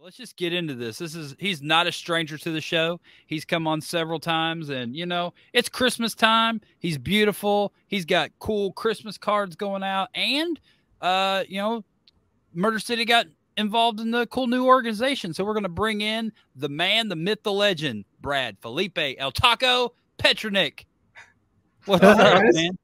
Let's just get into this. This is he's not a stranger to the show. He's come on several times and you know, it's Christmas time. He's beautiful. He's got cool Christmas cards going out and uh, you know, Murder City got involved in the cool new organization. So we're going to bring in the man, the myth, the legend, Brad Felipe El Taco Petrinec. What's up, man?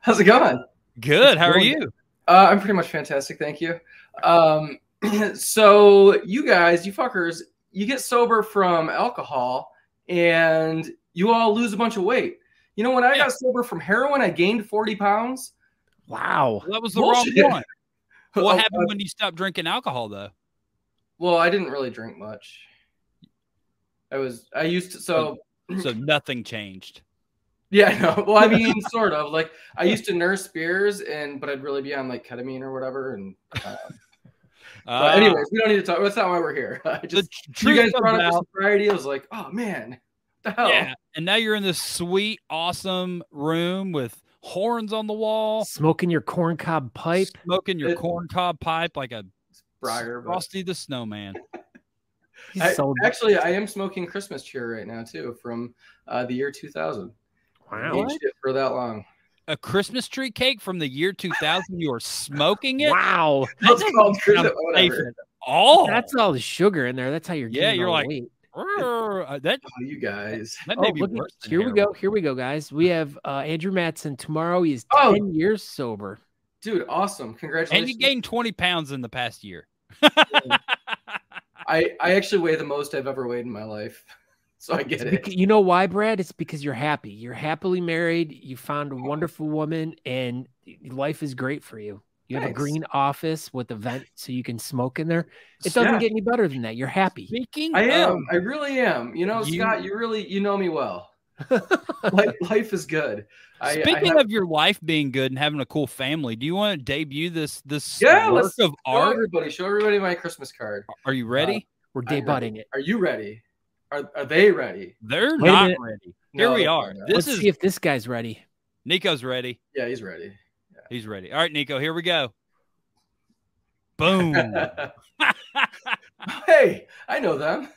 How's it going? Good. How are you? Uh, I'm pretty much fantastic. Thank you. Um, so you guys, you fuckers, you get sober from alcohol and you all lose a bunch of weight. You know, when I got sober from heroin, I gained 40 pounds. Wow. Well, that was the Bullshit. wrong one. What happened when you stopped drinking alcohol though? Well, I didn't really drink much. I was I used to so so nothing changed. Yeah, no. Well, I mean, sort of. Like I used to nurse beers, and but I'd really be on like ketamine or whatever, and uh, but uh, anyways, we don't need to talk. That's not why we're here. I just you guys brought up the sobriety. I was like, oh man, the hell. Yeah, and now you're in this sweet, awesome room with horns on the wall, smoking your corncob pipe, smoking your it, corncob pipe like a Briar, Frosty the Snowman. I, so actually, I am smoking Christmas cheer right now too, from uh, the year 2000. Wow, for that long a Christmas tree cake from the year 2000. You are smoking it. Wow, that's called all. That's all the sugar in there. That's how you're. Yeah, you're like. Weight. Uh, that oh, you guys. That may oh, be worse here we go. Here we go, guys. We have uh, Andrew Matson tomorrow. He's oh. ten years sober. Dude, awesome! Congratulations. And you gained twenty pounds in the past year. I I actually weigh the most I've ever weighed in my life so I get it's it. Because, you know why, Brad? It's because you're happy. You're happily married. You found a wonderful woman, and life is great for you. You have a green office with a vent so you can smoke in there. It doesn't yeah. get any better than that. You're happy. Speaking, I am. I really am. You know, you, Scott, you really you know me well. life, life, is good. Speaking I have, of your life being good and having a cool family, do you want to debut this this yeah, work of show art? Everybody, show everybody my Christmas card. Are you ready? Uh, We're debuting it. Are you ready? Are, are they ready? They're Wait not ready. Here no, we are. This Let's is, see if this guy's ready. Nico's ready. Yeah, he's ready. Yeah. He's ready. All right, Nico, here we go. Boom. hey, I know them.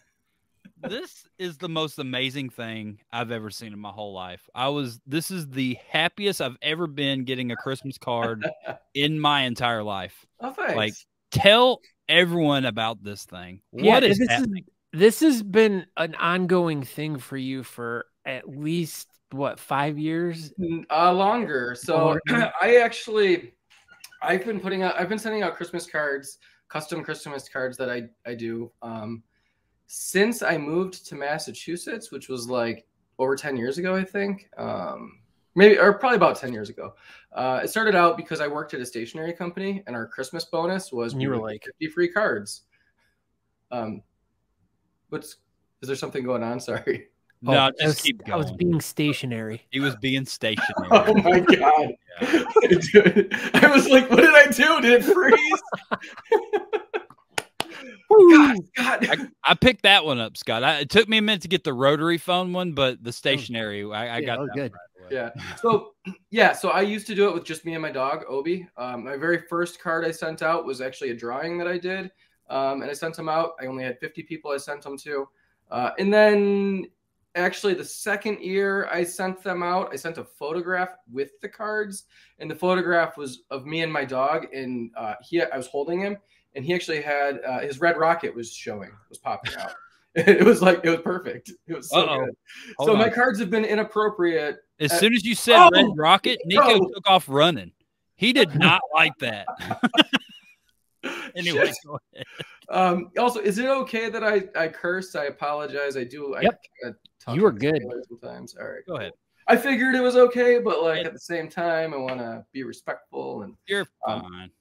this is the most amazing thing I've ever seen in my whole life. I was this is the happiest I've ever been getting a Christmas card in my entire life. Oh, thanks. Like tell everyone about this thing. What yeah, is this happening? Is, this has been an ongoing thing for you for at least what five years? Uh longer. So i actually i've been putting out i've been sending out christmas cards custom christmas cards that i i do. Um since i moved to massachusetts which was like over 10 years ago i think um maybe or probably about 10 years ago uh it started out because i worked at a stationery company and our christmas bonus was you were like 50 free cards. Um What's is there something going on? Sorry. No, oh, just was, keep going. I was being stationary. He was being stationary. oh my god! Dude, I was like, "What did I do? Did it freeze?" God, God. I, I, picked that one up, Scott. I, it took me a minute to get the rotary phone one, but the stationary, I, I yeah, got that good. Right yeah. So, yeah. So I used to do it with just me and my dog, Obi. Um, my very first card I sent out was actually a drawing that I did um, and I sent them out. I only had 50 people I sent them to. Uh, and then actually the second year I sent them out, I sent a photograph with the cards, and the photograph was of me and my dog, and uh, he I was holding him, and he actually had uh, his red rocket was showing, was popping out. it was like it was perfect. It was so Uh-oh. good. Hold so on. my cards have been inappropriate. As soon as you said oh, red rocket, Nico took off running. He did not like that. anyway, um, also, is it okay that I I curse? I apologize. I do. Yep. I you were good. Sometimes. All right. Go ahead. I figured it was okay, but like at the same time, I want to be respectful and you're um, fine.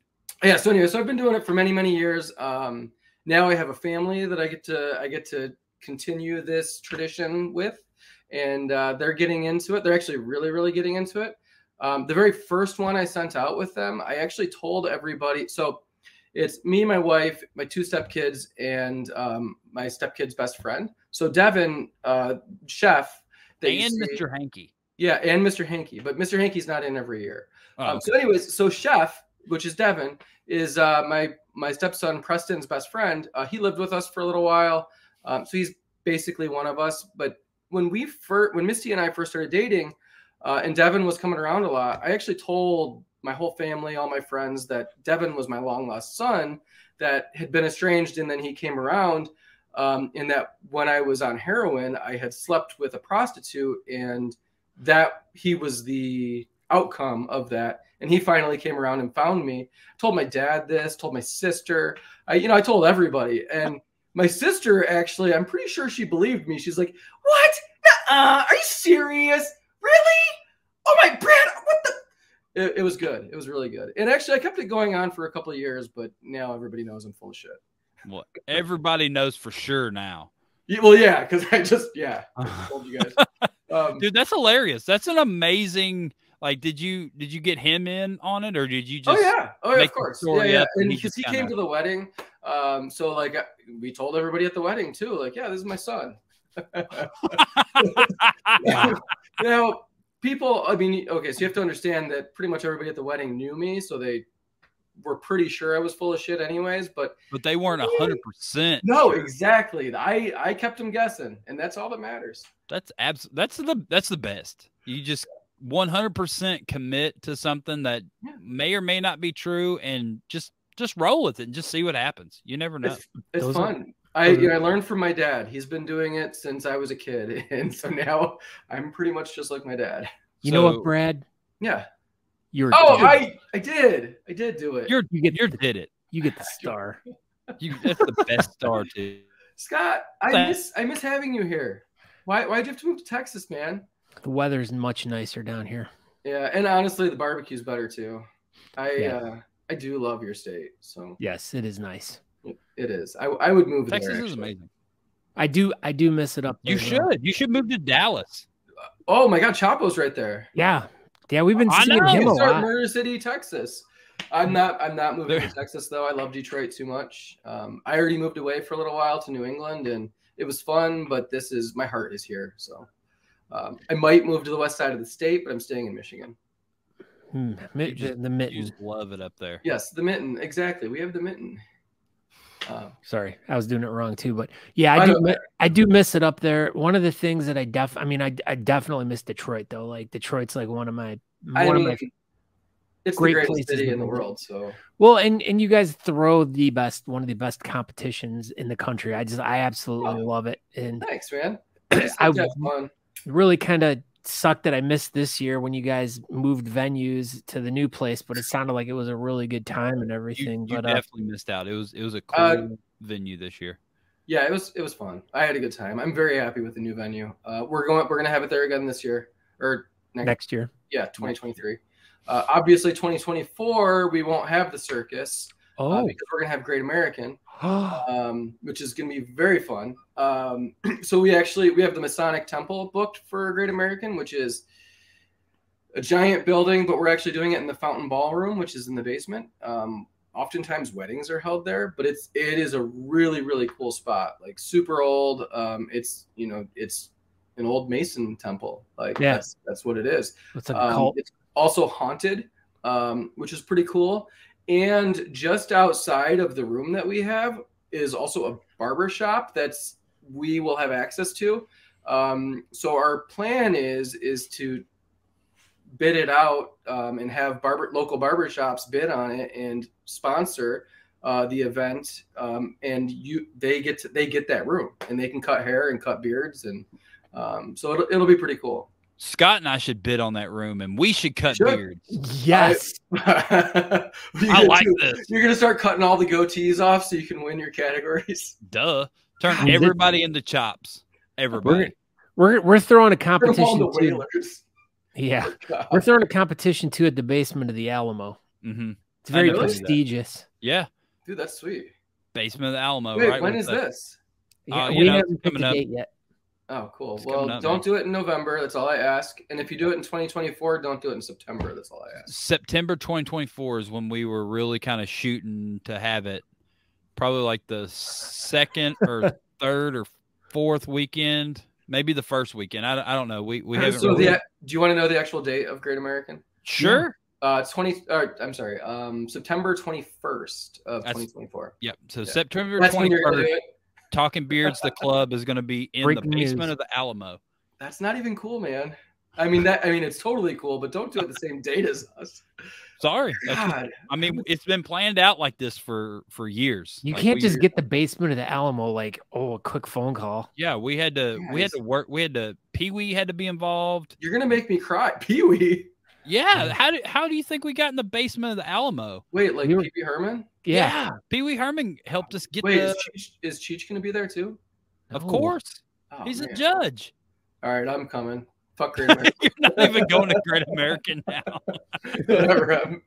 yeah. So anyway, so I've been doing it for many many years. Um, now I have a family that I get to I get to continue this tradition with, and uh, they're getting into it. They're actually really really getting into it. Um, the very first one I sent out with them, I actually told everybody. So it's me, my wife, my two stepkids, and um, my stepkid's best friend. So Devin, uh, chef, and Mr. Hankey. Yeah, and Mr. Hankey, but Mr. Hankey's not in every year. Oh, um, So, anyways, so chef, which is Devin, is uh, my my stepson Preston's best friend. Uh, he lived with us for a little while, um, so he's basically one of us. But when we first, when Misty and I first started dating, uh, and Devin was coming around a lot, I actually told my whole family, all my friends, that Devin was my long lost son that had been estranged, and then he came around. Um, in that when I was on heroin, I had slept with a prostitute, and that he was the outcome of that. And he finally came around and found me. Told my dad this, told my sister. I, you know, I told everybody. And my sister actually, I'm pretty sure she believed me. She's like, "What? Uh, are you serious? Really? Oh my Brad, what the?" It, it, was good. It was really good. And actually, I kept it going on for a couple of years, but now everybody knows I'm full of shit. Well, everybody knows for sure now. Yeah, well, yeah, because I just yeah I told you guys, um, dude. That's hilarious. That's an amazing like, did you did you get him in on it, or did you oh, just? Oh yeah, oh yeah, of course, yeah, yeah. And because he, kinda... came to the wedding, um, so like we told everybody at the wedding too, like, yeah, this is my son. yeah. You know, people. I mean, okay, so you have to understand that pretty much everybody at the wedding knew me, so they were pretty sure I was full of shit, anyways. But but they weren't hundred percent. No, sure. exactly. I I kept them guessing, and that's all that matters. That's abs. That's the that's the best. You just 100% commit to something that yeah. may or may not be true and just just roll with it and just see what happens you never know it's, it's fun are, I, you know, I learned from my dad. He's been doing it since i was a kid and so now i'm pretty much just like my dad. You so, know what brad? Yeah. You're oh you're, i i did. I did do it. You're you get you did it. You get the star. You that's the best star too. Scott i miss i miss having you here. Why why'd you have to move to texas man? The weather's much nicer down here. Yeah, and honestly, the barbecue's better too. I yeah. uh, I do love your state. So. Yes, it is nice. It is. I, I would move Texas there. Texas is amazing. I do I do miss it up. There, you should. Though. You should move to Dallas. Oh my God, Chapo's right there. Yeah, yeah. We've been seeing him a lot. Murder City, Texas. I'm not. I'm not moving to Texas though. I love Detroit too much. Um, I already moved away for a little while to New England, and it was fun. But this is my heart is here. So um, I might move to the west side of the state, but I'm staying in Michigan. Hmm. The, the mitten. love it up there. Yes, the mitten. Exactly. We have the mitten. Uh, Sorry, I was doing it wrong too, but yeah, I, I do. I do miss it up there. One of the things that I def, I mean, I, I definitely miss Detroit though. Like Detroit's like one of my one I mean, of my it's great the greatest city in the world. So well, and and you guys throw the best, one of the best competitions in the country. I just, I absolutely oh, love it. And thanks, man. I, fun really kind of sucked that I missed this year when you guys moved venues to the new place, but it sounded like it was a really good time and everything. You, you but definitely uh, missed out. It was it was a uh, cool uh, venue this year. Yeah, it was it was fun. I had a good time. I'm very happy with the new venue. Uh, we're going we're gonna have it there again this year or next, next year. Yeah, 2023. Uh, obviously, 2024 we won't have the circus. Uh, oh, because we're gonna have Great American. um, which is going to be very fun. Um, so we actually we have the Masonic Temple booked for Great American, which is a giant building, but we're actually doing it in the Fountain Ballroom, which is in the basement. Um, oftentimes weddings are held there, but it's it is a really really cool spot, like super old. Um, it's you know it's an old Mason temple, like yeah. that's that's what it is. It's, um, it's also haunted, um, which is pretty cool. And just outside of the room that we have is also a barber shop that's we will have access to. Um, so our plan is is to bid it out um, and have barber local barber shops bid on it and sponsor uh, the event. Um, and you they get to, they get that room and they can cut hair and cut beards and um, so it'll, it'll be pretty cool. Scott and I should bid on that room, and we should cut should. beards. Yes, I, I like do, this. You're gonna start cutting all the goatees off so you can win your categories. Duh! Turn everybody into chops. Everybody. We're we're, we're throwing a competition too. Yeah, oh, we're throwing a competition too at the basement of the Alamo. Mm-hmm. It's very prestigious. Yeah, dude, that's sweet. Basement of the Alamo. Wait, right when is the, this? Yeah, uh, we know, haven't picked a date yet. Oh, cool. It's well, up, don't man. do it in November. That's all I ask. And if you do it in 2024, don't do it in September. That's all I ask. September 2024 is when we were really kind of shooting to have it. Probably like the second or third or fourth weekend, maybe the first weekend. I, I don't know. We we haven't. So really... the, do you want to know the actual date of Great American? Sure. Yeah. Uh, 20. Or, I'm sorry. Um, September 21st of 2024. Yep. So yeah. September 21st Talking Beards, the club is going to be in Breaking the basement news. of the Alamo. That's not even cool, man. I mean that. I mean it's totally cool, but don't do it the same date as us. Sorry. God, I mean, it's been planned out like this for for years. You Like, can't just get the basement of the Alamo like, oh, a quick phone call. Yeah, we had to. We had to work. We had to. Pee Wee had to be involved. you're gonna make me cry, Pee Wee. Yeah. How do How do you think we got in the basement of the Alamo? Wait, like Pee Wee Herman? Yeah. Pee Wee Herman helped us get Wait, the. is Cheech, is Cheech gonna be there too? Of No. course, Oh, he's a judge. All right, I'm coming. Fuck Great American. You're not even going to Great American now. Whatever. I'm,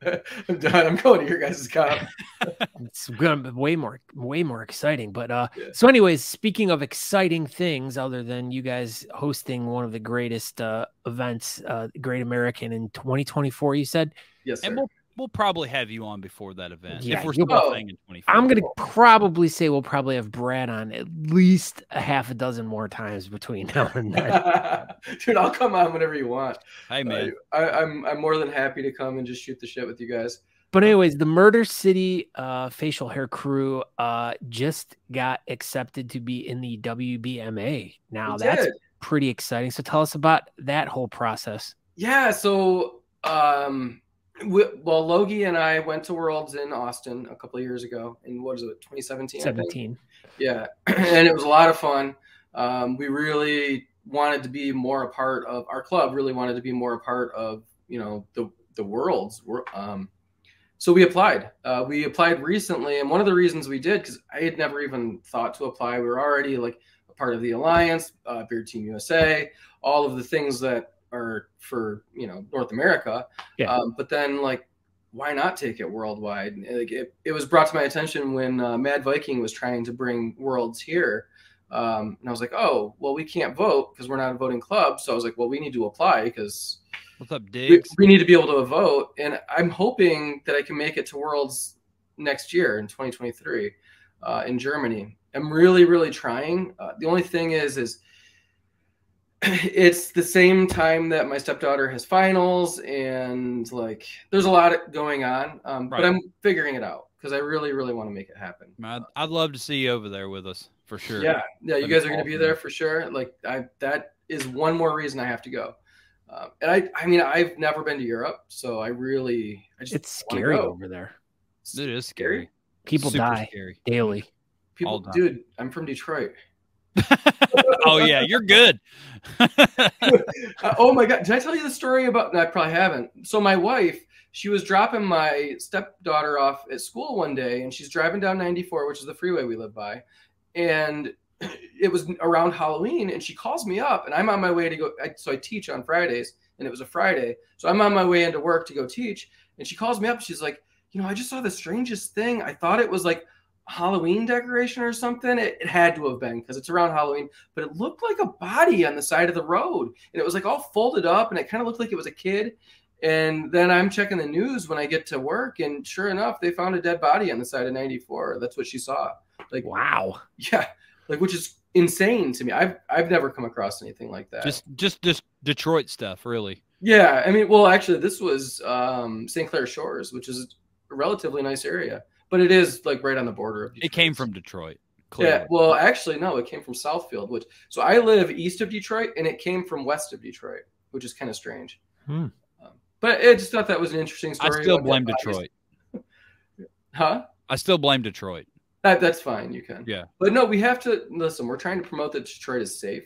I'm done. I'm going to your guys' cop. It's gonna be way more way more exciting. But uh Yeah. so anyways, speaking of exciting things other than you guys hosting one of the greatest uh events, uh Great American in 2024, you said. Yes, sir. and we'll we'll probably have you on before that event Yeah, if we're still playing in 20. I'm gonna probably say we'll probably have Brad on at least a half a dozen more times between now and then. Dude, I'll come on whenever you want. Hey man, I, I'm I'm more than happy to come and just shoot the shit with you guys. But anyways, the Murder City uh, facial hair crew uh, just got accepted to be in the WBMA. Now We that's did. pretty exciting. So tell us about that whole process. Yeah, so um we, well Logie and I went to Worlds in Austin a couple of years ago in what is it 2017 Seventeen. Yeah, and it was a lot of fun. Um, we really wanted to be more a part of our club. Really wanted to be more a part of you know the the worlds. Um, so we applied. Uh, we applied recently, and one of the reasons we did because I had never even thought to apply. We were already like a part of the alliance, uh, Beard Team USA, all of the things that are for you know North America. Yeah. Um, but then like why not take it worldwide? Like it, it was brought to my attention when uh, Mad Viking was trying to bring worlds here. Um, and I was like, oh, well, we can't vote because we're not a voting club. So I was like, well, we need to apply because what's up, we, Diggs? we need to be able to vote. And I'm hoping that I can make it to worlds next year in 2023 uh, in Germany. I'm really, really trying. Uh, the only thing is, is it's the same time that my stepdaughter has finals and like there's a lot going on um, but i'm figuring it out because i really really want to make it happen I'd, I'd love to see you over there with us for sure. yeah yeah you That'd guys are going to be there for sure like i that is one more reason i have to go um, and i i mean i've never been to europe so i really i just It's scary go. over there. it is scary. People Super die Scary. daily. people dude i'm from detroit oh yeah, you're good. Oh my god did i tell you the story about i probably haven't so my wife she was dropping my stepdaughter off at school one day and she's driving down 94 which is the freeway we live by and it was around halloween and she calls me up and i'm on my way to go I, so i teach on fridays and it was a friday so i'm on my way into work to go teach and she calls me up she's like you know i just saw the strangest thing i thought it was like Halloween decoration or something. It, it had to have been because it's around Halloween, but it looked like a body on the side of the road and it was like all folded up and it kind of looked like it was a kid. And then I'm checking the news when I get to work, and sure enough, they found a dead body on the side of 94. That's what she saw. Like, Wow. yeah, like which is insane to me. I've I've never come across anything like that. just just just Detroit stuff, really. yeah, I mean, well, actually, this was um, St. Clair Shores, which is a relatively nice area, but it is like right on the border of. It came from Detroit. Yeah, well, actually, no, it came from Southfield, which so I live east of Detroit, and it came from west of Detroit, which is kind of strange. Hmm. Um, but I just thought that was an interesting story. I still about blame. Detroit. Huh? I still blame Detroit. That, that's fine. You can. Yeah. But no, we have to listen. We're trying to promote that Detroit is safe.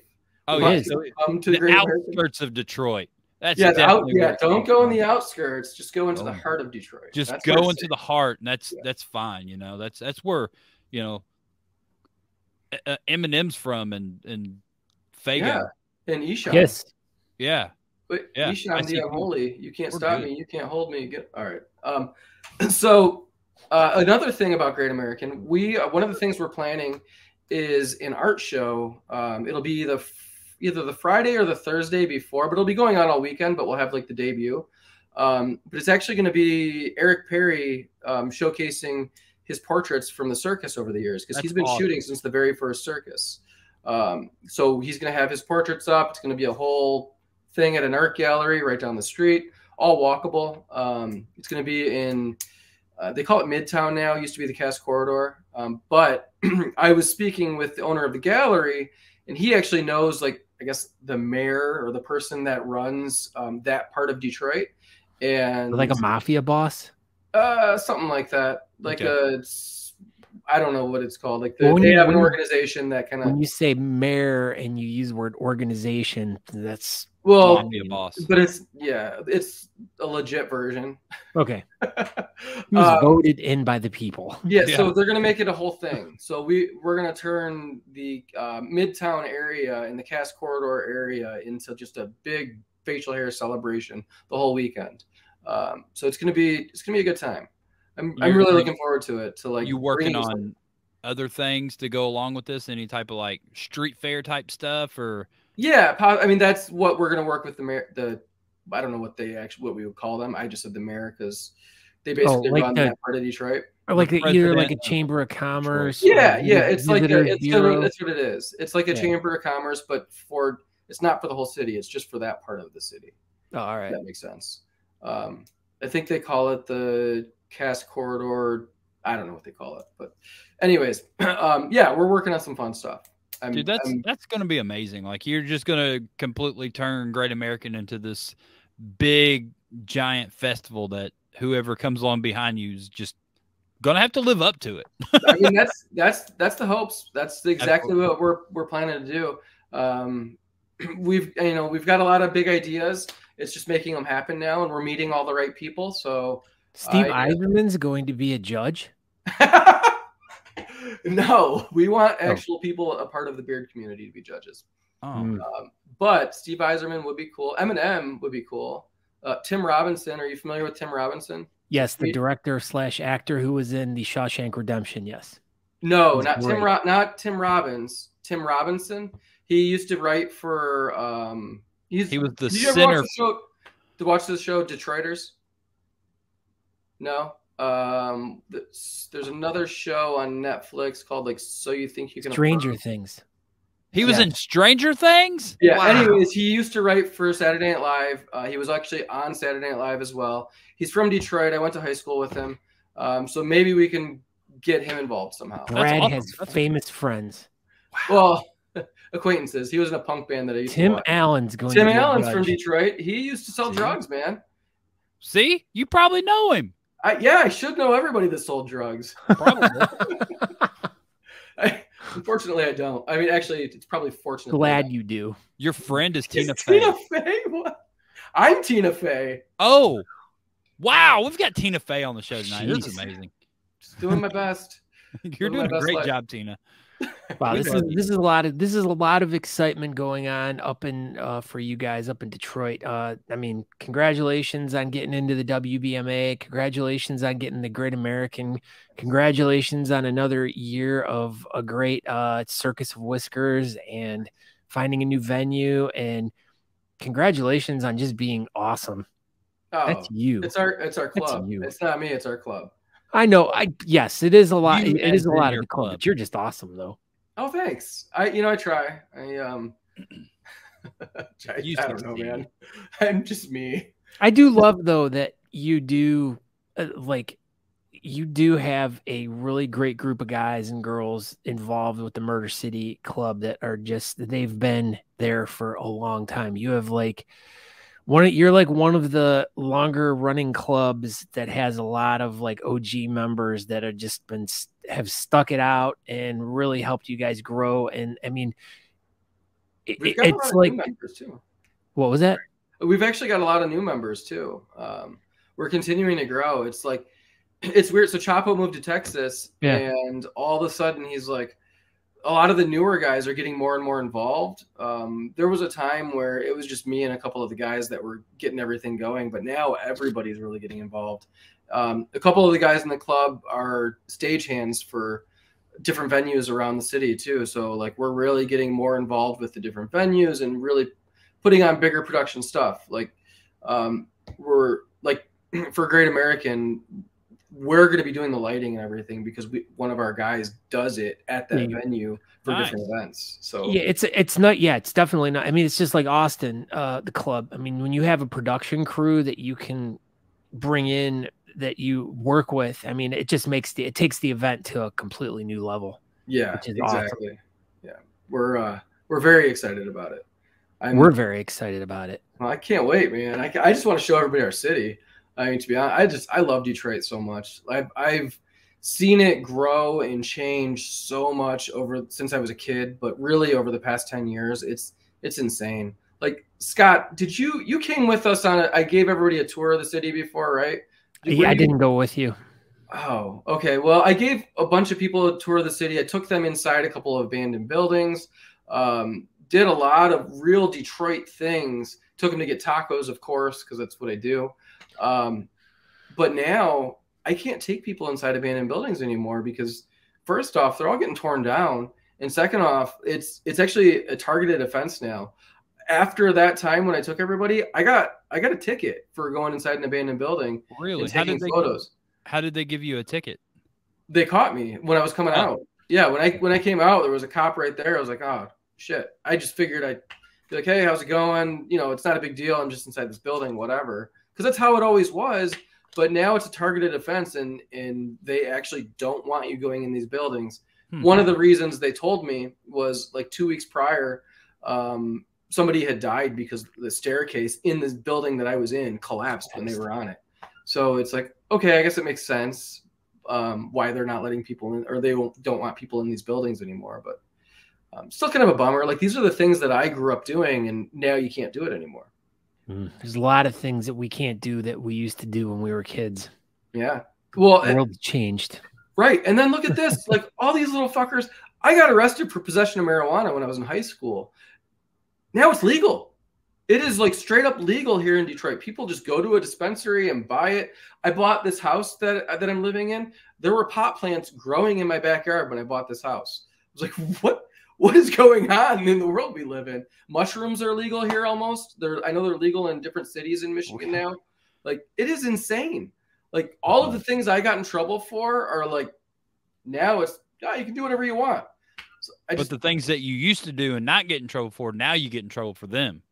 Oh It yeah, is. so Come to the outskirts of Detroit. That's Yeah, out, yeah. Don't go in the outskirts. Just go into the Oh. heart of Detroit. Just That's go into safe. the heart, and that's Yeah. that's fine. You know, that's that's where you know uh, Eminem's from, and and Fago. Yeah. And Esham. Yes. Yeah. But Yeah, I Esham the you. unholy. You can't We're stop good. me. You can't hold me. Get all right. Um, so uh, another thing about Great American, we uh, one of the things we're planning is an art show. Um, it'll be the f- either the Friday or the Thursday before, but it'll be going on all weekend. But we'll have like the debut. Um, but it's actually going to be Eric Perry um, showcasing his portraits from the circus over the years because he's been awesome. shooting since the very first circus. Um, so he's going to have his portraits up. It's going to be a whole thing at an art gallery right down the street. all walkable. Um, it's going to be in uh, they call it Midtown now. It used to be the Cass Corridor. Um, but I was speaking with the owner of the gallery, and he actually knows, like, I guess the mayor or the person that runs um, that part of Detroit, and like a mafia boss, uh, something like that. Like okay. a, I don't know what it's called. Like the, they you, have an organization that kind of. When you say mayor and you use the word organization, that's well, be a boss. But it's yeah, it's a legit version. Okay. He was um, voted in by the people. Yeah, yeah, so they're gonna make it a whole thing. So we we're gonna turn the uh, Midtown area and the Cass Corridor area into just a big facial hair celebration the whole weekend. Um, so it's gonna be it's gonna be a good time. I'm I'm really looking forward to it. To like you working on other things to go along with this? Any type of like street fair type stuff or yeah, I mean that's what we're gonna work with the the. I don't know what they actually what we would call them. I just said the Americas. They oh, basically oh, like run the, that part of Detroit. Or like a, either like a chamber of commerce. Yeah, yeah, it's like a, it's a, that's what it is. It's like a yeah. chamber of commerce, but for it's not for the whole city. It's just for that part of the city. Oh, all right, that makes sense. Um, I think they call it the Cass Corridor. I don't know what they call it, but anyways, um, yeah, we're working on some fun stuff. I'm, Dude, that's I'm, that's going to be amazing. Like you're just going to completely turn Great American into this big giant festival that whoever comes along behind you is just going to have to live up to it. I mean, that's that's that's the hopes. That's exactly what we're we're planning to do. Um, we've you know we've got a lot of big ideas. It's just making them happen now, and we're meeting all the right people. So Steve I, Yzerman's going to be a judge. no, we want oh. actual oh. people a part of the beard community to be judges. Oh. Um, but Steve Eiserman would be cool. Eminem would be cool. Uh, Tim Robinson, are you familiar with Tim Robinson? Yes, the director slash actor who was in the Shawshank Redemption. Yes. No, not great. Tim. Ro- not Tim Robbins. Tim Robinson. He used to write for. Um, he's, he was the center. Watch the show, to watch the show Detroiters. No. Um, there's another show on Netflix called like So You Think You Can Stranger Afford. Things. He was yeah. in Stranger Things. Yeah. Wow. Anyways, he used to write for Saturday Night Live. Uh, he was actually on Saturday Night Live as well. He's from Detroit. I went to high school with him, um, so maybe we can get him involved somehow. Brad awesome. has That's famous friends. Wow. Well, acquaintances. He was in a punk band that I used Tim to Allen's going. Tim Allen's from Detroit. He used to sell drugs, man. See, you probably know him. I, yeah, I should know everybody that sold drugs. Probably. I, unfortunately, I don't. I mean, actually, it's probably fortunate. Glad you do. Your friend is Tina Fey. Tina Fey? What? I'm Tina Fey. Oh, wow! We've got Tina Fey on the show tonight. Jeez. This is amazing. Just doing my best. You're doing, doing a great life. job, Tina. Wow, this is this is a lot of this is a lot of excitement going on up in uh, for you guys up in Detroit. Uh, I mean, congratulations on getting into the WBMA. Congratulations on getting the Great American. Congratulations on another year of a great uh, Circus of Whiskers and finding a new venue. And congratulations on just being awesome. Oh, That's you. It's our it's our club. It's not me. It's our club. I know. I yes, it is a lot. You it is a lot of the club. But you're just awesome, though. Oh, thanks. I you know I try. I um. I, I don't know, man. I'm just me. I do love though that you do uh, like you do have a really great group of guys and girls involved with the Murder City Club that are just they've been there for a long time. You have like one you're like one of the longer running clubs that has a lot of like OG members that have just been have stuck it out and really helped you guys grow and I mean it, it's like what was that? We've actually got a lot of new members too. Um, we're continuing to grow. It's like it's weird. So Chapo moved to Texas, yeah. and all of a sudden he's like, a lot of the newer guys are getting more and more involved. Um, there was a time where it was just me and a couple of the guys that were getting everything going, but now everybody's really getting involved. Um, a couple of the guys in the club are stagehands for different venues around the city too. So like we're really getting more involved with the different venues and really putting on bigger production stuff. Like um, we're like for Great American, we're going to be doing the lighting and everything because we one of our guys does it at that Yeah. venue for Nice. different events. So Yeah, it's it's not. Yeah, it's definitely not. I mean, it's just like Austin, uh, the club. I mean, when you have a production crew that you can bring in that you work with, I mean, it just makes the it takes the event to a completely new level. yeah, is awesome. exactly. Yeah, we're uh, we're very excited about it. I'm, We're very excited about it. Well, I can't wait, man. I, I just want to show everybody our city. I mean, to be honest, I just I love Detroit so much. I've I've seen it grow and change so much over since I was a kid, but really over the past ten years, it's it's insane. Like Scott, did you you came with us on? A, I gave everybody a tour of the city before, right? Did- Yeah, I didn't go with you. Oh, okay. Well, I gave a bunch of people a tour of the city. I took them inside a couple of abandoned buildings. Um, did a lot of real Detroit things. Took them to get tacos, of course, because that's what I do. Um, but now I can't take people inside abandoned buildings anymore because, first off, they're all getting torn down, and second off, it's it's actually a targeted offense now. After that time when I took everybody, I got I got a ticket for going inside an abandoned building Really? How did they photos how did they give you a ticket? they caught me when I was coming Oh. out. Yeah, when I when I came out, there was a cop right there. I was like, oh shit. I just figured I'd be like, hey, how's it going? You know, it's not a big deal. I'm just inside this building, whatever. Because that's how it always was. But now it's a targeted offense, and and they actually don't want you going in these buildings. Hmm. One of the reasons they told me was like two weeks prior, um, somebody had died because the staircase in this building that I was in collapsed when they were on it. So it's like, okay, I guess it makes sense um, why they're not letting people in, or they don't, don't want people in these buildings anymore. But um, still, kind of a bummer. Like these are the things that I grew up doing, and now you can't do it anymore. Mm, There's a lot of things that we can't do that we used to do when we were kids. Yeah. Well, The world's changed. Right. And then look at this. like all these little fuckers. I got arrested for possession of marijuana when I was in high school. Now it's legal. It is like straight up legal here in Detroit. People just go to a dispensary and buy it. I bought this house that that I'm living in. There were pot plants growing in my backyard when I bought this house. I was like, what what is going on in the world we live in? Mushrooms are legal here almost. They're I know they're legal in different cities in Michigan now. Like it is insane. Like all of the things I got in trouble for are like now it's yeah, you can do whatever you want. So I But just the things that you used to do and not get in trouble for, now you get in trouble for them,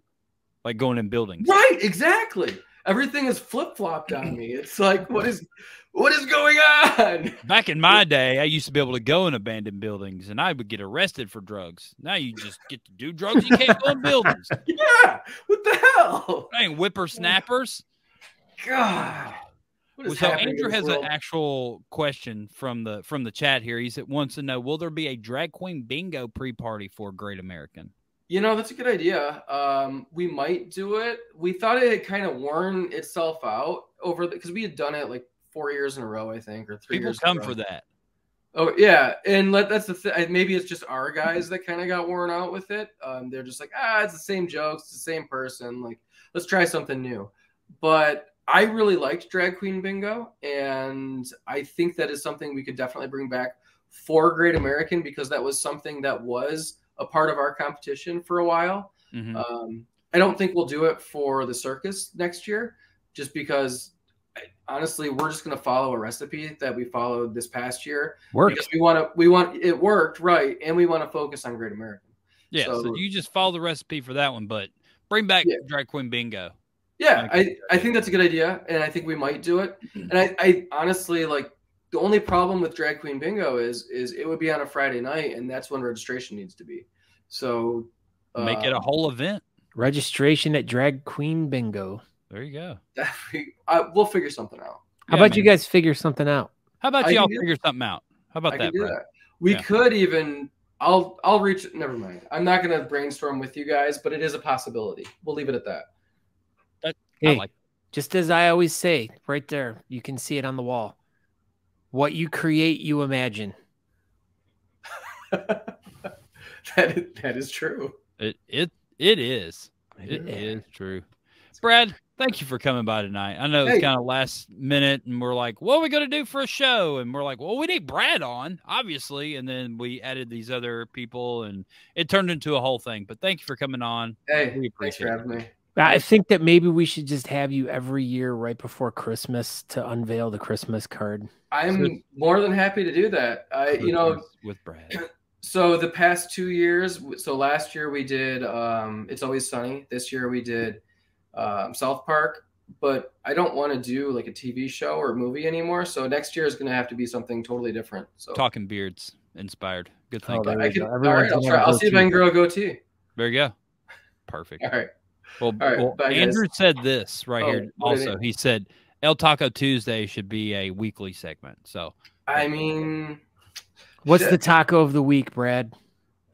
like going in buildings. right, exactly. Everything is flip flopped on me. It's like what is what is going on? Back in my day, I used to be able to go in abandoned buildings and I would get arrested for drugs. Now you just get to do drugs. You can't go in buildings. Yeah, what the hell? I ain't whippersnappers. God. What is so happening Andrew this has world? an actual question from the from the chat here. He said wants to know: Will there be a drag queen bingo pre party for Great American? You know, that's a good idea. Um, we might do it. We thought it had kind of worn itself out over because we had done it like four years in a row, I think, or three People years. in a come for that. Oh yeah, and let, that's the thing. Maybe it's just our guys that kind of got worn out with it. Um, they're just like, ah, it's the same jokes, it's the same person. Like, let's try something new. But I really liked Drag Queen Bingo, and I think that is something we could definitely bring back for Great American because that was something that was a part of our competition for a while. Mhm. Um, I don't think we'll do it for the circus next year, just because I, honestly, we're just going to follow a recipe that we followed this past year Works. because we want to. We want it worked right, and we want to focus on Great American. yeah, so, so- you just follow the recipe for that one, but bring back Yeah. drag queen bingo. Yeah, Okay. I, I think that's a good idea, and I think we might do it. And I, I honestly like the only problem with Drag Queen Bingo is is it would be on a Friday night, and that's when registration needs to be. So Make it a uh, whole event. Registration at Drag Queen Bingo. There you go. I, we'll figure something out. How Yeah, about you guys figure something out? How about y'all can do- figure something out? How about I that, can that. We Yeah. could even. I'll I'll reach. Never mind. I'm not going to brainstorm with you guys, but it is a possibility. We'll leave it at that. I Hey, like just as I always say, right there, you can see it on the wall. What you create, you imagine. that is, that is true. it. It it is. It is true. Brad, thank you for coming by tonight. I know it's Hey. kind of last minute, and we're like, what are we going to do for a show? And we're like, well, we need Brad on, obviously. And then we added these other people, and it turned into a whole thing. But thank you for coming on. Hey, We thanks appreciate for it. having me. I think that maybe we should just have you every year right before Christmas to unveil the Christmas card. I'm more than happy to do that. I, you know, with Brad. So the past two years, so last year we did um, "It's Always Sunny." This year we did um, South Park. But I don't want to do like a TV show or movie anymore. So next year is going to have to be something totally different. So talking beards inspired. Good thing. Oh, I can, all right, I'll, try, I'll see if I can grow a goatee. There you go. Perfect. All right. Well, All right, well Andrew guys. said this right Oh, here. Also, he said El Taco Tuesday should be a weekly segment. So I mean, What's Shit. the taco of the week, Brad?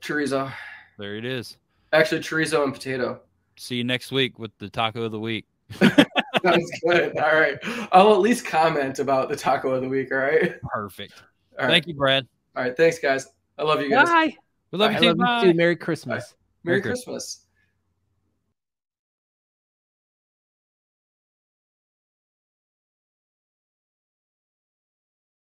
chorizo. there it is. Actually, chorizo and potato. See you next week with the taco of the week. Sounds good. All right. I'll at least comment about the taco of the week. All right. Perfect. All right. Thank you, Brad. All right. Thanks, guys. I love you guys. Bye. We love I you too. love Bye. you too. Merry Christmas. Merry Merry Christmas.